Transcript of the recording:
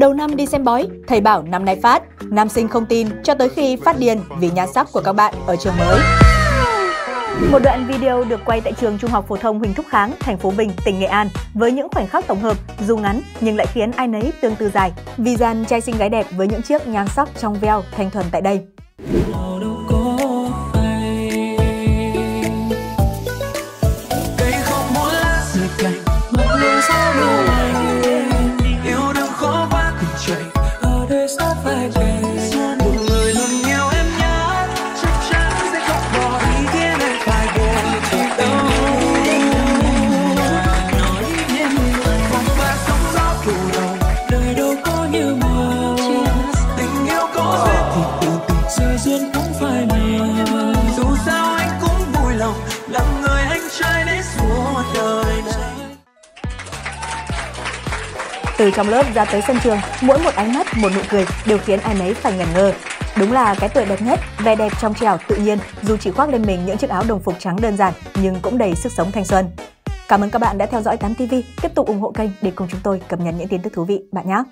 đầu năm đi xem bói, thầy bảo năm nay phát, nam sinh không tin cho tới khi phát điên vì nhan sắc của các bạn ở trường mới. Một đoạn video được quay tại trường Trung học phổ thông Huỳnh Thúc Kháng, thành phố Vinh, tỉnh Nghệ An với những khoảnh khắc tổng hợp dù ngắn nhưng lại khiến ai nấy tương tư dài. Vì gian trai xinh gái đẹp với những chiếc nhan sắc trong veo thanh thuần tại đây. 再见。Từ trong lớp ra tới sân trường mỗi một ánh mắt một nụ cười đều khiến ai nấy phải ngẩn ngơ Đúng là cái tuổi đẹp nhất, vẻ đẹp trong trẻo tự nhiên dù chỉ khoác lên mình những chiếc áo đồng phục trắng đơn giản nhưng cũng đầy sức sống thanh xuân. Cảm ơn các bạn đã theo dõi 8TV, tiếp tục ủng hộ kênh để cùng chúng tôi cập nhật những tin tức thú vị bạn nhé.